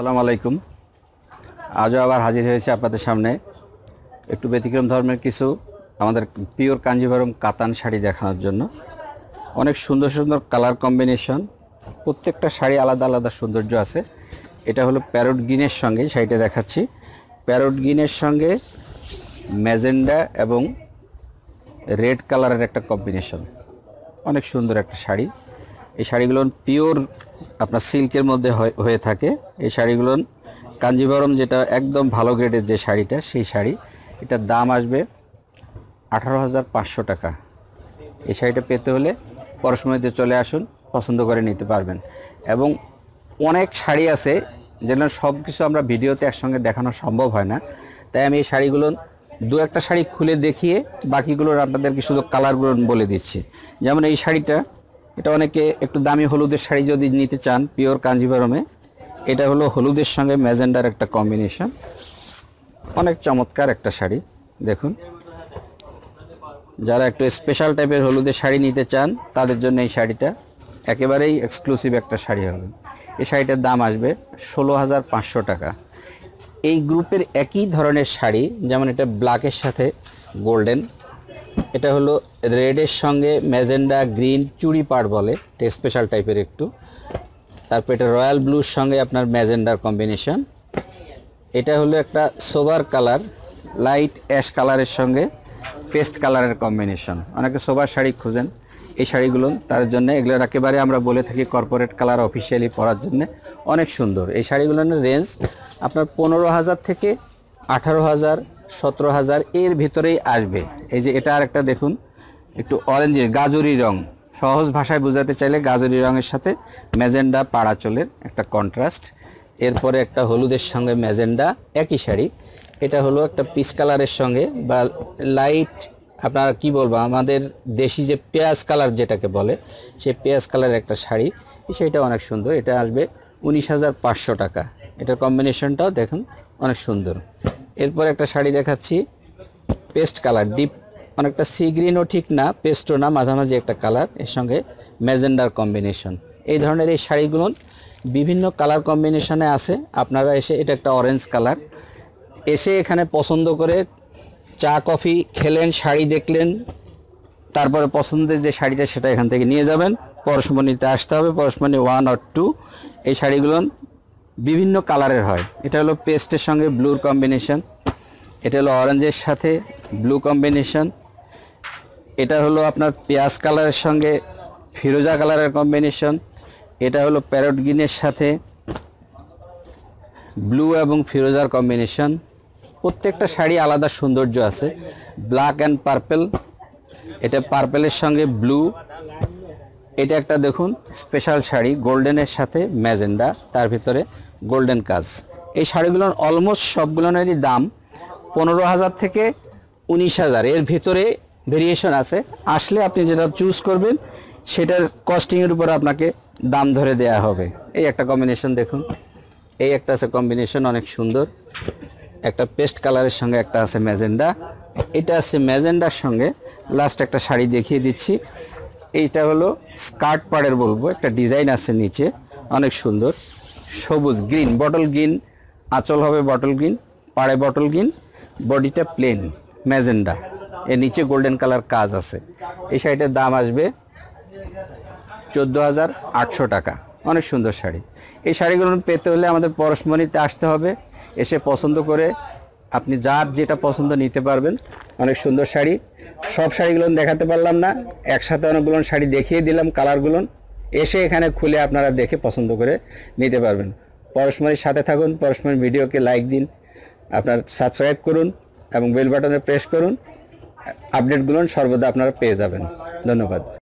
আসসালামু আলাইকুম। আজও আবার হাজির হয়েছে আপনাদের সামনে। একটু ব্যতিক্রম ধর্মের কিছু, আমাদের পিওর কাঞ্জিভারম কাতান শাড়ি দেখানোর জন্য। অনেক সুন্দর সুন্দর কালার কম্বিনেশন, প্রত্যেকটা শাড়ি আলাদা আলাদা সৌন্দর্য আছে। এটা হলো প্যারোট গ্রিনের সঙ্গে শাড়িটা দেখাচ্ছি। প্যারোট গ্রিনের সঙ্গে ম্যাজেন্ডা এবং রেড কালারের একটা কম্বিনেশন। অনেক সুন্দর একটা শাড়ি। শাড়িগুলো পিওর আপনার সিল্কের মধ্যে হয়ে- থাকে। এই শাড়িগুলো কাঞ্জিবরম যেটা একদম ভালো গ্রেডের যে শাড়িটা, সেই শাড়ি, এটার দাম আসবে আঠারো হাজার পাঁচশো টাকা। এই শাড়িটা পেতে হলে পরশমণিতে চলে আসুন, পছন্দ করে নিতে পারবেন। এবং অনেক শাড়ি আছে যেগুলো সব কিছু আমরা ভিডিওতে একসঙ্গে দেখানো সম্ভব হয় না। তাই আমি এই শাড়িগুলো দু একটা শাড়ি খুলে দেখিয়ে বাকিগুলোর আপনাদেরকে শুধু কালারগুলো বলে দিচ্ছি। যেমন এই শাড়িটা এটা অনেকে একটু দামি হলুদের শাড়ি যদি নিতে চান, পিওর কাঞ্জিভারমে এটা হলো হলুদের সঙ্গে ম্যাজেন্ডার একটা কম্বিনেশন। অনেক চমৎকার একটা শাড়ি, দেখুন। যারা একটু স্পেশাল টাইপের হলুদের শাড়ি নিতে চান, তাদের জন্য এই শাড়িটা একেবারেই এক্সক্লুসিভ একটা শাড়ি হবে। এই শাড়িটার দাম আসবে ষোলো হাজার পাঁচশো টাকা। এই গ্রুপের একই ধরনের শাড়ি, যেমন এটা ব্ল্যাকের সাথে গোল্ডেন এটা হলো রেডের সঙ্গে ম্যাজেন্ডা গ্রিন চুড়ি পাড় বলে, এটা স্পেশাল টাইপের একটু। তারপর এটা রয়্যাল ব্লুর সঙ্গে আপনার ম্যাজেন্ডার কম্বিনেশন। এটা হলো একটা সোবার কালার, লাইট অ্যাশ কালারের সঙ্গে পেস্ট কালারের কম্বিনেশন। অনেকে সোবার শাড়ি খুঁজেন, এই শাড়িগুলো তার জন্য এগুলো একেবারে আমরা বলে থাকি কর্পোরেট কালার অফিসিয়ালি পরার জন্য। অনেক সুন্দর। এই শাড়িগুলোর রেঞ্জ আপনার পনেরো হাজার থেকে আঠারো হাজার সতেরো হাজার এর ভিতরেই আসবে। এই যে এটা আর একটা দেখুন, একটু অরেঞ্জের গাজরি রং। সহজ ভাষায় বোঝাতে চাইলে গাজরি রঙের সাথে ম্যাজেন্ডা পাড়াচলের একটা কন্ট্রাস্ট এরপরে একটা হলুদের সঙ্গে ম্যাজেন্ডা, একই শাড়ি। এটা হলো একটা পিচ কালারের সঙ্গে বা লাইট আপনার কি বলব, আমাদের দেশি যে পেঁয়াজ কালার যেটাকে বলে, সেই পেঁয়াজ কালারের একটা শাড়ি। শাড়িটা অনেক সুন্দর, এটা আসবে উনিশ হাজার পাঁচশো টাকা। এটার কম্বিনেশনটাও দেখুন, অনেক সুন্দর। এরপর একটা শাড়ি দেখাচ্ছি, পেস্ট কালার, ডিপ, অনেকটা সি গ্রিনও ঠিক না, পেস্টও না, মাঝামাঝি একটা কালার, এর সঙ্গে ম্যাজেন্ডার কম্বিনেশন। এই ধরনের এই শাড়িগুলো বিভিন্ন কালার কম্বিনেশনে আছে, আপনারা এসে এটা একটা অরেঞ্জ কালার। এসে এখানে পছন্দ করে চা, কফি খেলেন, শাড়ি দেখলেন, তারপরে পছন্দের যে শাড়িটা সেটা এখান থেকে নিয়ে যাবেন। পরশমণিতে আসতে হবে, পরশমণি ওয়ান আর টু এই শাড়িগুলো বিভিন্ন কালারের হয়। এটা হলো পেস্টের সঙ্গে ব্লুর কম্বিনেশন। এটা হলো অরেঞ্জের সাথে ব্লু কম্বিনেশন। এটা হলো আপনার পেঁয়াজ কালারের সঙ্গে ফিরোজা কালারের কম্বিনেশন। এটা হলো প্যারট গ্রিনের সাথে ব্লু এবং ফিরোজার কম্বিনেশন। প্রত্যেকটা শাড়ি আলাদা সৌন্দর্য আছে। Black and purple. এটা পার্পেলের সঙ্গে ব্লু। এটা একটা দেখুন স্পেশাল শাড়ি গোল্ডেনের সাথে ম্যাজেন্ডা, তার ভিতরে গোল্ডেন কাজ। এই শাড়িগুলোর অলমোস্ট সবগুলোনেরই দাম পনেরো হাজার থেকে উনিশ হাজার। এর ভিতরে ভেরিয়েশন আছে। আসলে আপনি যেটা চুজ করবেন, সেটার কস্টিংয়ের উপর আপনাকে দাম ধরে দেয়া হবে। এই একটা কম্বিনেশন দেখুন। এই একটা আছে কম্বিনেশন অনেক সুন্দর। একটা পেস্ট কালারের সঙ্গে একটা আছে ম্যাজেন্ডা। এটা আছে ম্যাজেন্ডার সঙ্গে লাস্ট একটা শাড়ি দেখিয়ে দিচ্ছি। এইটা হলো স্কার্ট পাড়ের বলব। একটা ডিজাইন আছে নিচে, অনেক সুন্দর। সবুজ গ্রিন, বটল গ্রিন, আঁচল হবে বটল গ্রিন, পাড়ে বটল গ্রিন, বডিটা প্লেন ম্যাজেন্ডা। এর নিচে গোল্ডেন কালার কাজ আছে। এই শাড়িটার দাম আসবে চোদ্দ হাজার আটশো টাকা। অনেক সুন্দর শাড়ি। এই শাড়িগুলো পেতে হলে আমাদের পরশমণিতে আসতে হবে। এসে পছন্দ করে আপনি যার যেটা পছন্দ নিতে পারবেন। অনেক সুন্দর শাড়ি। সব শাড়িগুলো দেখাতে পারলাম না। একসাথে অনেকগুলো শাড়ি দেখিয়ে দিলাম কালারগুলো। এসে এখানে খুলে আপনারা দেখে পছন্দ করে নিতে পারবেন। পরশমণির সাথে থাকুন, পরশমণির ভিডিওকে লাইক দিন, আপনার সাবস্ক্রাইব করুন এবং বেল বাটনে প্রেস করুন। আপডেটগুলো সর্বদা আপনারা পেয়ে যাবেন। ধন্যবাদ।